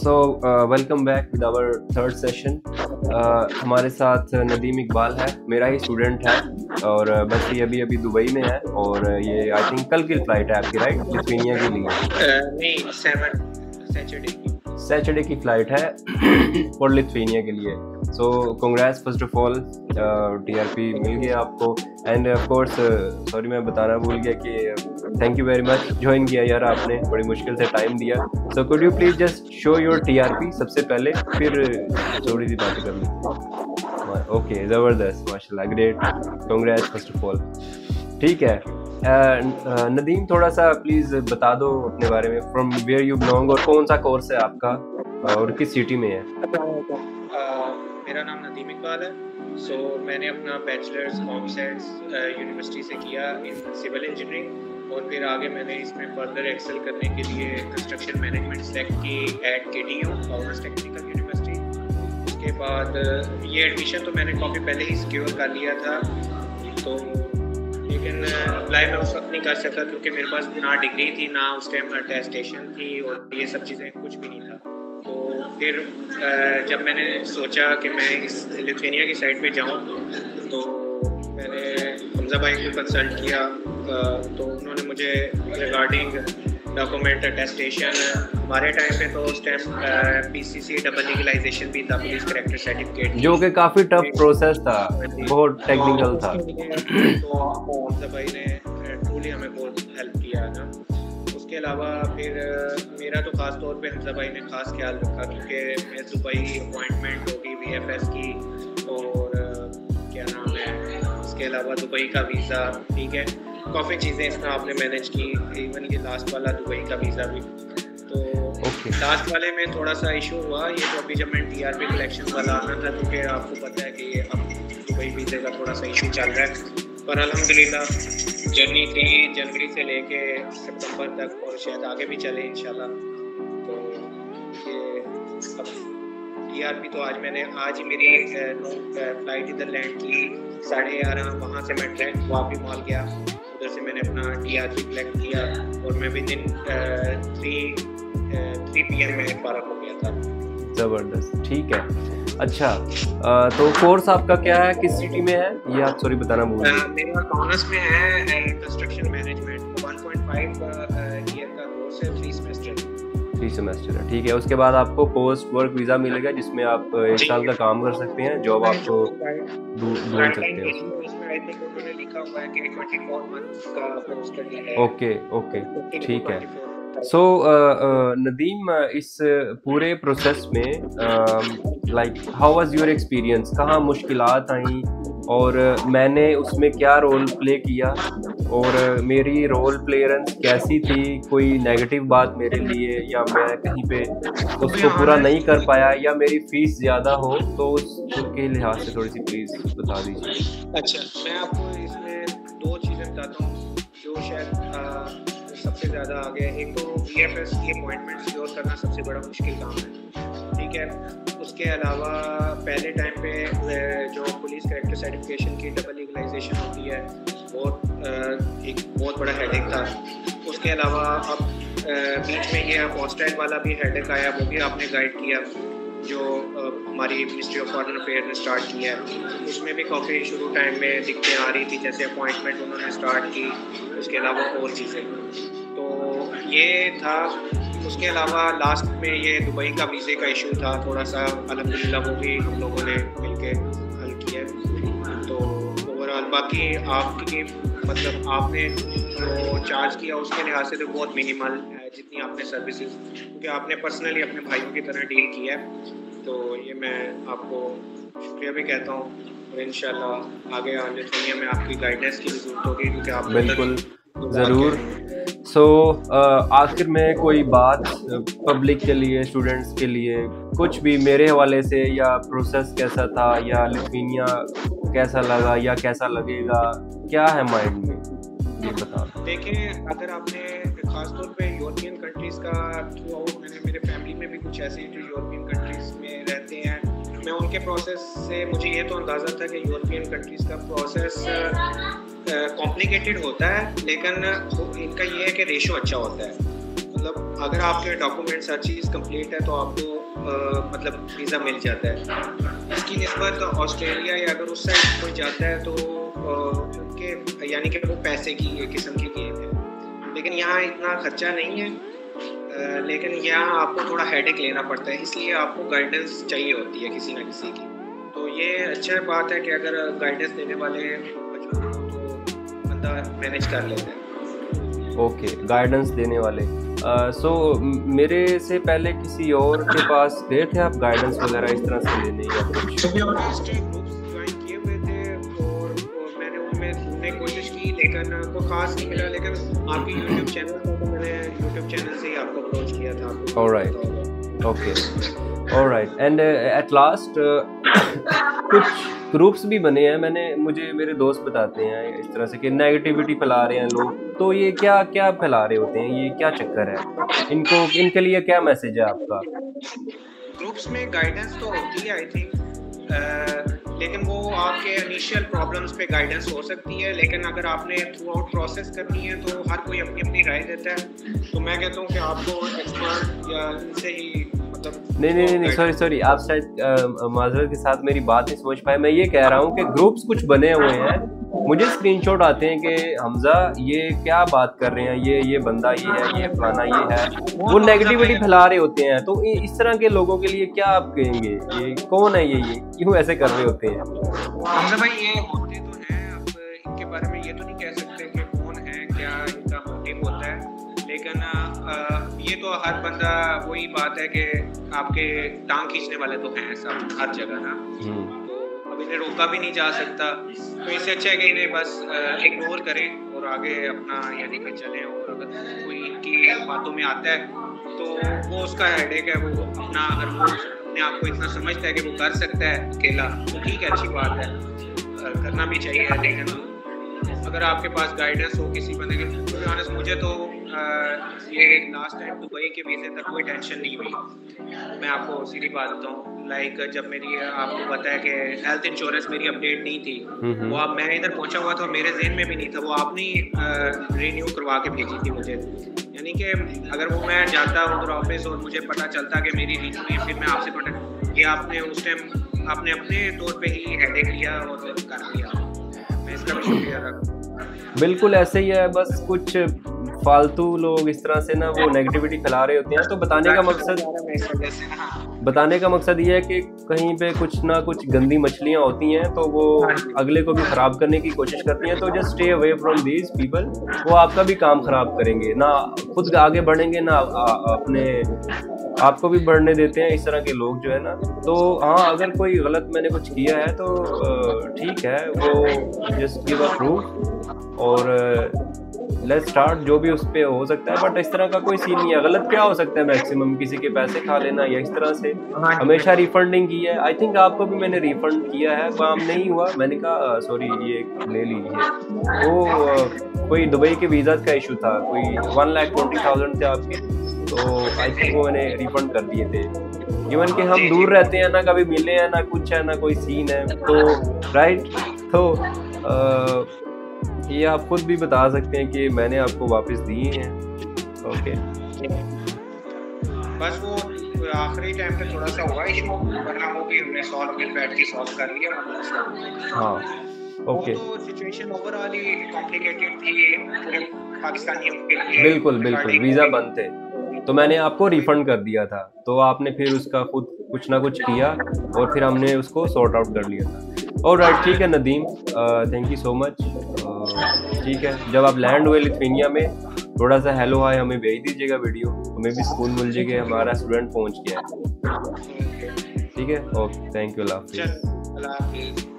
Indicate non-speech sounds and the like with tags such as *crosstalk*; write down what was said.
So welcome back with our third session हमारे साथ नदीम इकबाल है मेरा ही स्टूडेंट है और uh, बस ये अभी अभी दुबई में है और ये आई थिंक कल की फ़्लाइट है आपकी राइट लिथुनिया के लिए नहीं सेवन सैटरडे की सैटरडे की फ़्लाइट है *coughs* फॉर लिथुआनिया के लिए. So congrats first of all TRP मिल गया आपको. एंड ऑफ़ कोर्स सॉरी मैं बताना भूल गया कि thank you very much join किया यार आपने. बड़ी मुश्किल से टाइम दिया. So could you please just show your TRP सबसे पहले फिर थोड़ी सी बातें कर ली. ओके ज़बरदस्त माशाल्लाह great congrats first of all ठीक है. नदीम, थोड़ा सा प्लीज़ बता दो अपने बारे में फ्रॉम वेयर यू बिलोंग और कौन सा कोर्स है आपका और किस सिटी में है? मेरा नाम नदीम इकबाल है। सो मैंने अपना बैचलर्स कॉमसेट्स यूनिवर्सिटी से किया इन सिविल इंजीनियरिंग और फिर आगे मैंने इसमें फर्दर एक्सेल करने के लिए कंस्ट्रक्शन मैनेजमेंट सेलेक्ट की at K D commerce technical university उसके बाद, ये एडमिशन तो मैंने काफ़ी पहले ही सिक्योर कर लिया था। तो लेकिन अप्लाई मैं उस वक्त नहीं कर सका क्योंकि मेरे पास ना डिग्री थी, ना उस टाइम अटेस्टेशन थी और ये सब चीज़ें कुछ भी नहीं था। तो फिर जब मैंने सोचा कि मैं इस लिथुनिया की साइड पे जाऊँ तो मैंने हमजा भाई को कंसल्ट किया तो उन्होंने मुझे रिगार्डिंग डॉक्यूमेंट अटेस्टेशन हमारे टाइम पे तो उस टाइम पीसीसी डबल लीगलाइजेशन भी था पुलिस करेक्टर सर्टिफिकेट जो कि काफ़ी टफ प्रोसेस था बहुत टेक्निकल था। तो भाई ने ट्रूली हमें बहुत हेल्प किया ना? उसके अलावा फिर मेरा तो ख़ास तौर पे हमजा भाई ने ख़ास ख्याल रखा क्योंकि मैं दुबई अपॉइंटमेंट होगी वी एफ़ एस की और क्या नाम है उसके अलावा दुबई का वीज़ा ठीक है? काफ़ी चीज़ें इसमें आपने मैनेज की इवन ये लास्ट वाला दुबई का वीज़ा भी। तो okay. लास्ट वाले में थोड़ा सा इशू हुआ ये तो अभी जब मैं टी आर पी कलेक्शन वाला आना था तो फिर आपको पता है कि ये अब दुबई वीज़े का थोड़ा सा इशू चल रहा है। पर अलहमदिल्ला जर्नी थी जनवरी से लेके सितंबर तक और शायद आगे भी चले इंशाल्लाह। तो ये अब टी आर पी तो आज मैंने आज ही मेरी फ़्लाइट इधर लैंड की साढ़े ग्यारह वहाँ से मैं ट्रैक वापी मॉल गया। उधर से मैंने अपना टी आर जी कलेक्ट किया और मैं within three three P M में फारक हो गया था। ज़बरदस्त ठीक है। अच्छा आ, तो कोर्स आपका क्या है? किस सिटी में है? ये आप सॉरी बताना भूल मेरा कॉमर्स में है कंस्ट्रक्शन मैनेजमेंट 1.5 ईयर का कोर्स है थ्री सेमेस्टर थ्री सेमेस्टर है। ठीक है उसके बाद आपको पोस्ट वर्क वीज़ा मिलेगा जिसमें आप एक साल का काम कर सकते हैं जॉब आपको ढूंढ सकते हैं। Okay okay. ठीक है। सो so, uh, uh, नदीम इस पूरे प्रोसेस में like how was your experience कहाँ मुश्किल आई? और मैंने उसमें क्या रोल प्ले किया? और मेरी रोल प्लेयरेंस कैसी थी? कोई नेगेटिव बात मेरे लिए या मैं कहीं पे उसको पूरा नहीं कर पाया या मेरी फ़ीस ज़्यादा हो तो उसके लिहाज से थोड़ी सी प्लीज़ बता दीजिए। अच्छा मैं आपको इसमें दो चीज़ें बताता हूँ जो शायद सबसे ज़्यादा आ गया एक तो वी एफ़ एस की अपॉइंटमेंट सिक्योर करना सबसे बड़ा मुश्किल काम है। ठीक है? उसके अलावा पहले टाइम पे जो पुलिस करेक्टर सर्टिफिकेशन की डबल लीगलाइजेशन होती है बहुत एक बहुत बड़ा हेडेक था। उसके अलावा अब बीच में ये हॉस्टाइल वाला भी हेडेक आया, वो भी आपने गाइड किया, जो हमारी मिनिस्ट्री ऑफ़ फॉरन अफेयर ने स्टार्ट किया है। उसमें भी काफ़ी शुरू टाइम में दिक्कतें आ रही थी, जैसे अपॉइंटमेंट उन्होंने स्टार्ट की, उसके अलावा और चीज़ें। तो ये था। उसके अलावा लास्ट में ये दुबई का वीज़े का इशू था, थोड़ा सा अलहमदिल्ला वो भी हम लोगों ने मिल के हल किया। बाकी आपकी मतलब आपने जो चार्ज किया उसके लिहाज से तो बहुत मिनिमल है जितनी आपने सर्विसेज़ क्योंकि आपने पर्सनली अपने भाइयों की तरह डील किया है। तो ये मैं आपको शुक्रिया भी कहता हूँ और इन आगे आने दुनिया में आपकी गाइडेंस की ज़रूरत होगी क्योंकि आप बिल्कुल ज़रूर। सो so, uh, आखिर में कोई बात पब्लिक के लिए स्टूडेंट्स के लिए कुछ भी मेरे हवाले से या प्रोसेस कैसा था या लिथुनिया कैसा लगा या कैसा लगेगा क्या है माइंड में? ये बता देखिए अगर आपने खासतौर पे यूरोपियन कंट्रीज़ का थ्रू आउट मैंने मेरे फैमिली में भी कुछ ऐसे जो यूरोपियन कंट्रीज़ में रहते हैं मैं उनके प्रोसेस से मुझे ये तो अंदाज़ा था कि यूरोपियन कंट्रीज़ का प्रोसेस कॉम्प्लिकेटेड होता है, लेकिन इनका ये है कि रेशो अच्छा होता है। मतलब अगर आपके डॉक्यूमेंट्स हर चीज़ कंप्लीट है तो आपको मतलब वीज़ा मिल जाता है। इसकी नस्बत ऑस्ट्रेलिया या अगर उस साइड कोई जाता है तो उनके, यानी कि वो पैसे की किस्म की गेम है। लेकिन यहाँ इतना खर्चा नहीं है। लेकिन यहाँ आपको थोड़ा हेडेक लेना पड़ता है, इसलिए आपको गाइडेंस चाहिए होती है किसी ना किसी की। तो ये अच्छा बात है कि अगर गाइडेंस देने वाले बंदा मैनेज कर लेता है। ओके गाइडेंस देने वाले। सो uh, so, मेरे से पहले किसी और के पास गए थे आप? गाइडेंस वगैरह इस तरह से लेने या कुछ? कोशिश की लेकिन कोई खास नहीं मिला। लेकिन आपकी यूट्यूब चैनल को तो मैंने यूट्यूब चैनल से ही आपको अप्रोच किया था। Alright okay alright and at last कुछ ग्रुप्स भी बने हैं। मैंने, मुझे मेरे दोस्त बताते हैं इस तरह से कि नेगेटिविटी फैला रहे हैं लोग। तो ये क्या क्या फैला रहे होते हैं? ये क्या चक्कर है? इनको, इनके लिए क्या मैसेज है आपका? ग्रुप्स में गाइडेंस तो होती है आई थिंक लेकिन वो आपके इनिशियल प्रॉब्लम्स पे गाइडेंस हो सकती है। लेकिन अगर आपने थ्रू आउट प्रोसेस करनी है तो हर कोई अपनी अपनी राय देता है। तो मैं कहता हूँ कि आपको एक्सपर्ट या इनसे ही मतलब नहीं नहीं नहीं सॉरी सॉरी आप शायद माजरत के साथ मेरी बात नहीं समझ पाए। मैं ये कह रहा हूँ कि ग्रुप्स कुछ बने हुए हैं। मुझे स्क्रीनशॉट आते हैं कि हमजा ये क्या बात कर रहे हैं? ये ये बंदा ये है ये फलाना ये है। वो नेगेटिविटी फैला रहे होते हैं। तो इस तरह के लोगों के लिए क्या आप कहेंगे? ये कौन है ये? ये क्यों ऐसे कर रहे होते हैं? हमजा भाई ये होते तो हैं अब इनके बारे में ये तो नहीं कह ये तो हर बंदा वही बात है कि आपके टांग खींचने वाले तो हैं सब हर जगह ना। हम्म। तो अब इन्हें रोका भी नहीं जा सकता। तो इससे अच्छा है कि इन्हें बस इग्नोर करें और आगे अपना यानी कि चलें और अगर कोई इनकी बातों में आता है तो वो उसका हेडेक है वो अपना अगर वो अपने आप को इतना समझता है कि वो कर सकता है अकेला तो ठीक है अच्छी बात है। करना भी चाहिए लेकिन अगर आपके पास गाइडेंस हो किसी बंदे के तो मुझे तो ये लास्ट टाइम दुबई के वीज़े तक कोई टेंशन नहीं हुई। मैं आपको सीधी बात बताऊँ लाइक जब मेरी आपको पता है कि हेल्थ इंश्योरेंस मेरी अपडेट नहीं थी हम्म, हम्म। वो आप मैं इधर पहुँचा हुआ था मेरे जहन में भी नहीं था वो आपने रिन्यू करवा के भेजी थी मुझे। यानी कि अगर वो मैं जाता उधर ऑफ़िस और मुझे पता चलता कि मेरी रिन्यू है फिर मैं आपसे पता कि आपने उस टाइम आपने अपने तौर पे ही हेडेक लिया और कर लिया मैं इसका भी शुक्रिया अदा बिल्कुल ऐसे ही है बस कुछ फालतू लोग इस तरह से ना वो नेगेटिविटी फैला रहे होते हैं तो बताने का मकसद बताने का मकसद ये है कि कहीं पे कुछ ना कुछ गंदी मछलियाँ होती हैं तो वो अगले को भी ख़राब करने की कोशिश करती हैं तो just stay away from these people वो आपका भी काम ख़राब करेंगे ना खुद आगे बढ़ेंगे ना अपने आपको भी बढ़ने देते हैं इस तरह के लोग जो है ना। तो हाँ अगर कोई गलत मैंने कुछ किया है तो ठीक है वो जस्ट गिव अ प्रूफ और लेट स्टार्ट जो भी उस पर हो सकता है बट इस तरह का कोई सीन नहीं है। गलत क्या हो सकता है मैक्सिमम किसी के पैसे खा लेना या इस तरह से? हाँ हमेशा रिफंडिंग की है। आई थिंक आपको भी मैंने रिफंड किया है। काम नहीं हुआ। मैंने कहा सॉरी ये ले लीजिए। वो कोई दुबई के वीज़ा का इशू था। कोई वन लाख ट्वेंटी थाउज़ेंड थे आपके। तो आई थिंक वो मैंने रिफंड कर दिए थे। इवन कि हम दूर रहते हैं ना कभी मिले हैं ना कुछ है ना कोई सीन है। तो राइट तो आ, ये आप खुद भी बता सकते हैं कि मैंने आपको वापस दिए हैं। ओके बस वो आखिरी टाइम पे थोड़ा सा हुआ इशू वरना वो भी हमने सॉल्व मिल बैठ के सॉल्व कर लिया। हाँ ओके तो सिचुएशन ओवरऑल ही कॉम्प्लिकेटेड थी पूरे पाकिस्तानियों के लिए। बिल्कुल बिल्कुल वीज़ा बंद थे। तो मैंने आपको रिफंड कर दिया था। तो आपने फिर उसका खुद कुछ ना कुछ किया और फिर हमने उसको सॉर्ट आउट कर लिया था। और राइट ठीक है Nadeem. Thank you so much ठीक है? जब आप लैंड हुए लिथुनिया में थोड़ा सा हेलो हाय हमें भेज दीजिएगा वीडियो हमें भी स्कूल मिल जाएगा, हमारा स्टूडेंट पहुँच गया है। ठीक है? ओके थैंक यू अल्लाह हाफिज़